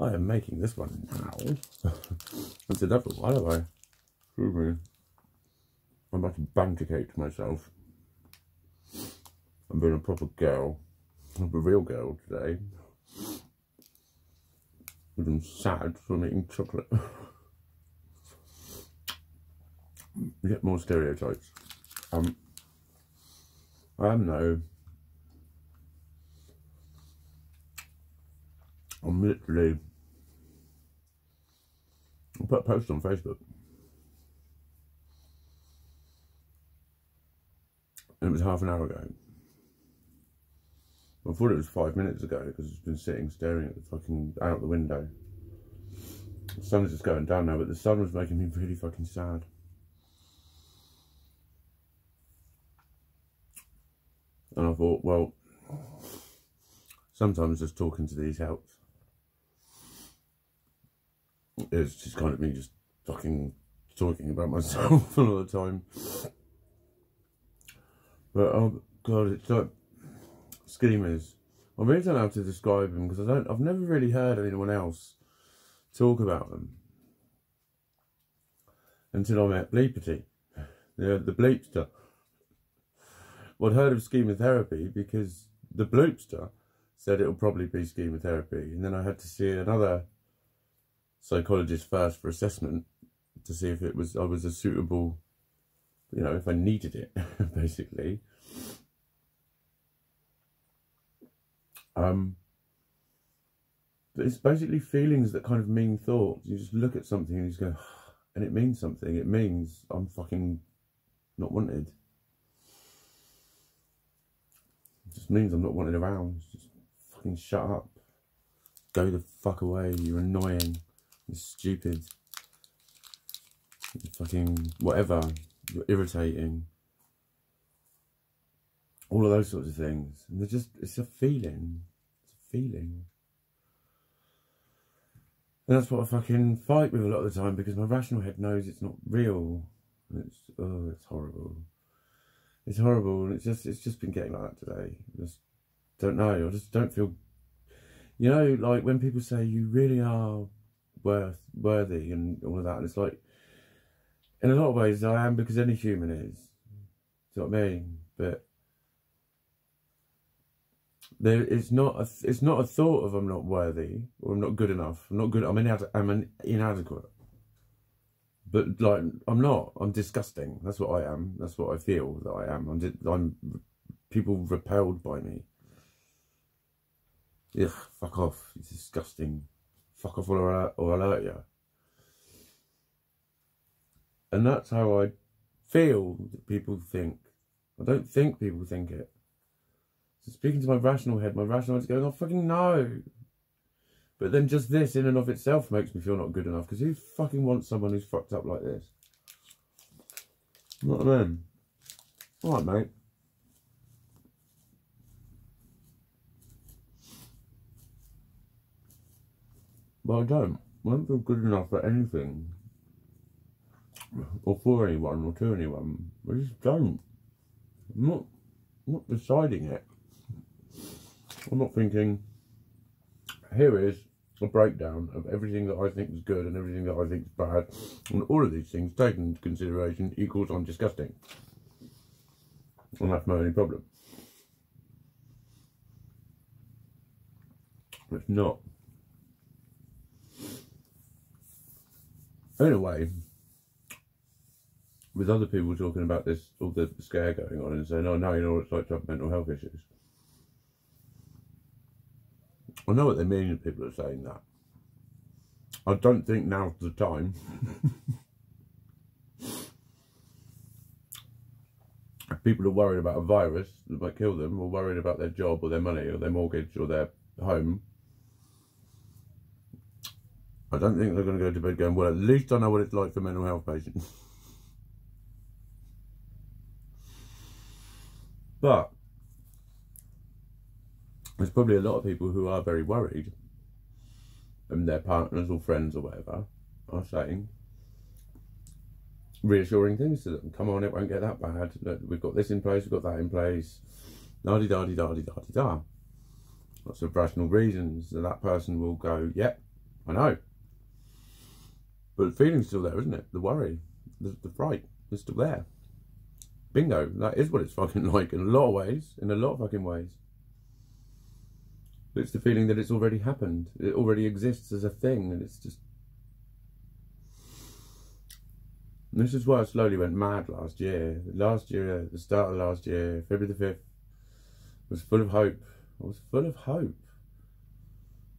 I am making this one now. I did that for a while, have I? Excuse me. To banter cake to myself. I'm being a proper girl. I'm a real girl today. I'm sad from eating chocolate. Get more stereotypes. Um, I am no. I'm literally. Put a post on Facebook. And it was half an hour ago. I thought it was five minutes ago because it's been sitting staring at the fucking out the window. The sun's just going down now, but the sun was making me really fucking sad. And I thought, well, sometimes just talking to these helps. It's just kind of me just fucking talking about myself a lot of the time. But oh god, it's like schemas. I really don't know how to describe them because I don't. I've never really heard anyone else talk about them until I met Bleepity, the the Bleepster. Well, I'd heard of schema therapy because the Bloopster said it'll probably be schema therapy, and then I had to see another psychologist first for assessment to see if it was I was a suitable, you know, if I needed it, basically. Um, but it's basically feelings that kind of mean thoughts. You just look at something and you just go, and it means something. It means I'm fucking not wanted. It just means I'm not wanted around. Just fucking shut up. Go the fuck away. You're annoying. Stupid. You're fucking whatever. You're irritating. All of those sorts of things. And they're just, it's a feeling. It's a feeling. And that's what I fucking fight with a lot of the time because my rational head knows it's not real. And it's, oh, it's horrible. It's horrible. And it's just, it's just been getting like that today. I just don't know. I just don't feel, you know, like when people say you really are worth, worthy and all of that. And it's like, in a lot of ways I am because any human is. Do you know what I mean? But there it's not a it's not a thought of I'm not worthy or I'm not good enough. I'm not good. I'm inad- I'm an inadequate. But like I'm not. I'm disgusting. That's what I am. That's what I feel that I am. I'm I'm people repelled by me. Ugh, fuck off. It's disgusting. Fuck off or I'll, or I'll hurt you. And that's how I feel that people think. I don't think people think it. So speaking to my rational head, my rational head's going, oh fucking no. But then just this in and of itself makes me feel not good enough. Because who fucking wants someone who's fucked up like this? Not I mean? Alright, mate. But I don't. I don't feel good enough for anything. Or for anyone, or to anyone. I just don't. I'm not, I'm not deciding it. I'm not thinking, here is a breakdown of everything that I think is good and everything that I think is bad. And all of these things taken into consideration equals I'm disgusting. And that's my only problem. It's not. Anyway, with other people talking about this, all the scare going on and saying, oh, no, you know what it's like to have mental health issues. I know what they mean when people are saying that. I don't think now's the time. people are worried about a virus that might kill them, or worried about their job, or their money, or their mortgage, or their home, I don't think they're going to go to bed going, well, at least I know what it's like for mental health patients. but there's probably a lot of people who are very worried and their partners or friends or whatever are saying reassuring things to them. Come on, it won't get that bad. We've got this in place, we've got that in place. Da di da di da di da di da. Lots of rational reasons that that person will go, yep, I know. But the feeling's still there, isn't it? The worry, the, the fright is still there. Bingo, that is what it's fucking like in a lot of ways, in a lot of fucking ways. It's the feeling that it's already happened. It already exists as a thing, and it's just. And this is why I slowly went mad last year. Last year, uh, the start of last year, February the 5th, was full of hope. I was full of hope.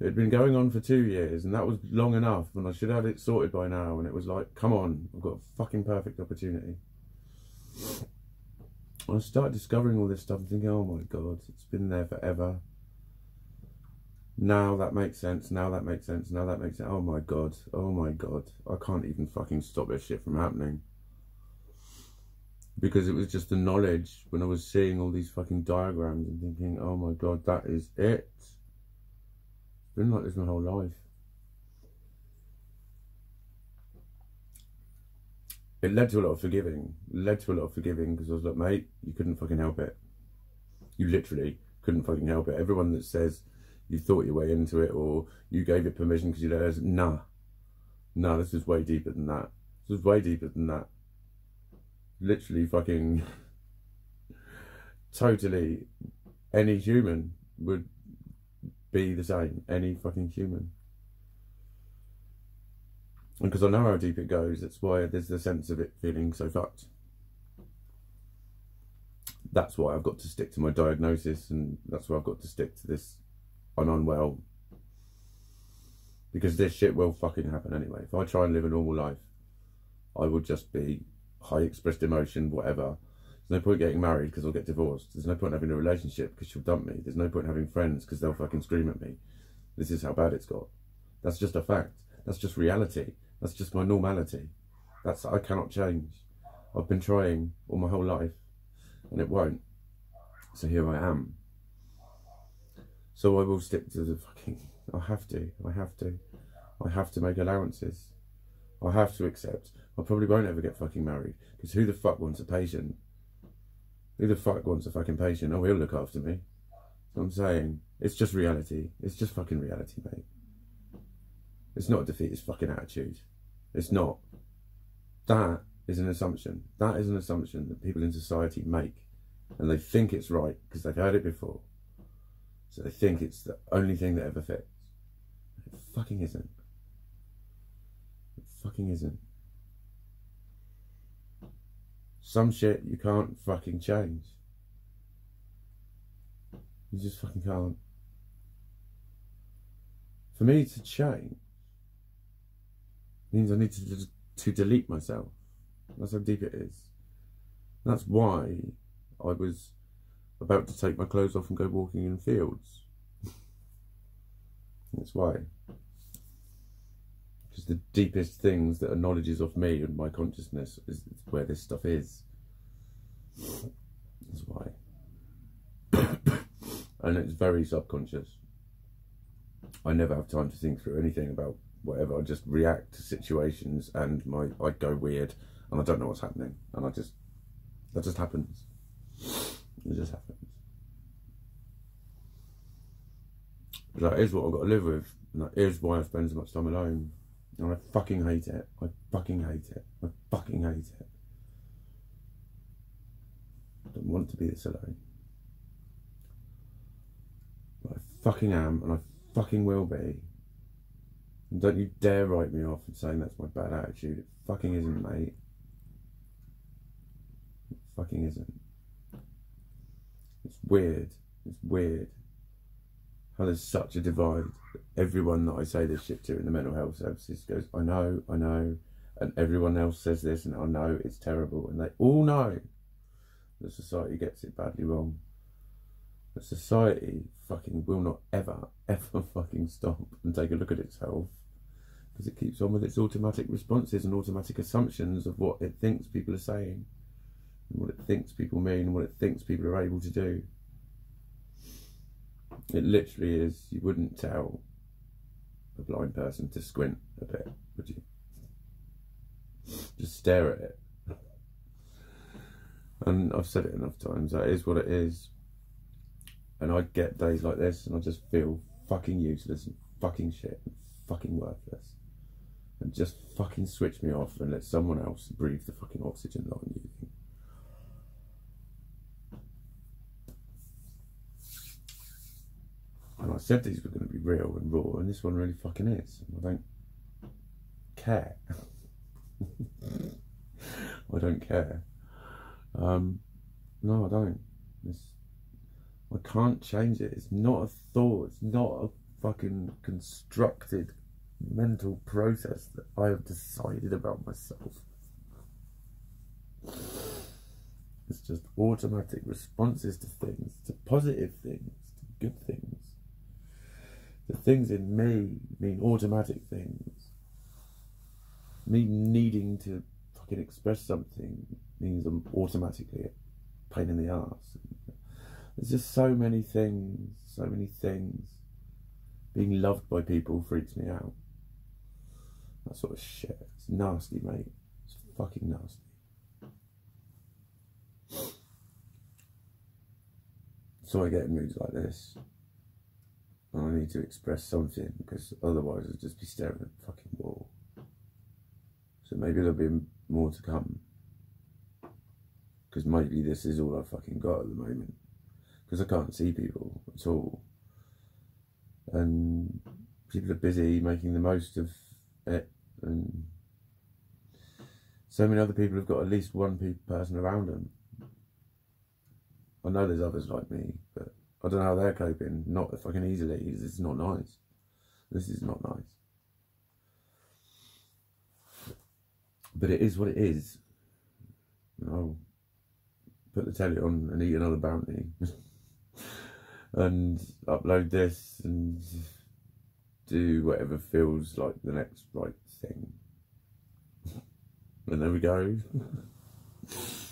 It had been going on for two years, and that was long enough, and I should have it sorted by now. And it was like, come on, I've got a fucking perfect opportunity. I started discovering all this stuff and thinking, oh my god, it's been there forever. Now that makes sense. Now that makes sense. Now that makes sense. Oh my god. Oh my god. I can't even fucking stop this shit from happening. Because it was just the knowledge when I was seeing all these fucking diagrams and thinking, oh my god, that is it. Been like this my whole life. It led to a lot of forgiving. It led to a lot of forgiving because I was like, mate, you couldn't fucking help it. You literally couldn't fucking help it. Everyone that says, you thought your way into it or you gave it permission because you let us. Nah. Nah, this is way deeper than that. This is way deeper than that. Literally fucking totally any human would be the same. Any fucking human. And because I know how deep it goes, that's why there's the sense of it feeling so fucked. That's why I've got to stick to my diagnosis, and that's why I've got to stick to this I'm unwell. Because this shit will fucking happen anyway. If I try and live a normal life, I will just be high expressed emotion, whatever. There's no point getting married because I'll get divorced. There's no point having a relationship because she'll dump me. There's no point having friends because they'll fucking scream at me. This is how bad it's got. That's just a fact. That's just reality. That's just my normality. That's I cannot change. I've been trying all my whole life and it won't. So here I am. So I will stick to the fucking. I have to. I have to. I have to make allowances. I have to accept. I probably won't ever get fucking married because who the fuck wants a patient? Who the fuck wants a fucking patient? Oh, he'll look after me. I'm saying it's just reality. It's just fucking reality, mate. It's not a defeatist fucking attitude. It's not. That is an assumption. That is an assumption that people in society make, and they think it's right because they've heard it before. So they think it's the only thing that ever fits. It fucking isn't. It fucking isn't. Some shit you can't fucking change. You just fucking can't. For me to change means I need to to delete myself. That's how deep it is. That's why I was about to take my clothes off and go walking in fields. That's why. Because the deepest things that are knowledges of me and my consciousness is where this stuff is. That's why. and it's very subconscious. I never have time to think through anything about whatever. I just react to situations and my I go weird and I don't know what's happening. And I just that just happens. It just happens. But that is what I've got to live with. And that is why I spend so much time alone. And I fucking hate it. I fucking hate it. I fucking hate it. I don't want to be this alone. But I fucking am, and I fucking will be. And don't you dare write me off and saying that's my bad attitude. It fucking isn't, mate. It fucking isn't. It's weird. It's weird how there's such a divide. Everyone that I say this shit to in the mental health services goes, I know, I know, and everyone else says this, and I know it's terrible, and they all know that society gets it badly wrong. That society fucking will not ever, ever fucking stop and take a look at itself because it keeps on with its automatic responses and automatic assumptions of what it thinks people are saying and what it thinks people mean and what it thinks people are able to do. It literally is, you wouldn't tell a blind person to squint a bit, would you? Just stare at it. And I've said it enough times, that is what it is. And I get days like this and I just feel fucking useless and fucking shit and fucking worthless. And just fucking switch me off and let someone else breathe the fucking oxygen that I'm using. I said these were going to be real and raw, and this one really fucking is. I don't care. I don't care. Um, no, I don't. It's, I can't change it. It's not a thought. It's not a fucking constructed mental process that I have decided about myself. It's just automatic responses to things, to positive things, to good things. The things in me mean automatic things. Me needing to fucking express something means I'm automatically a pain in the ass. There's just so many things, so many things. Being loved by people freaks me out. That sort of shit. It's nasty, mate. It's fucking nasty. So I get moods like this. I need to express something because otherwise I'll just be staring at the fucking wall. So maybe there'll be more to come. Because maybe this is all I've fucking got at the moment. Because I can't see people at all. And people are busy making the most of it. And so many other people have got at least one person around them. I know there's others like me, but I don't know how they're coping. Not fucking easily. It's not nice. This is not nice. But it is what it is. I'll put the telly on and eat another bounty. and upload this and do whatever feels like the next right thing. and there we go.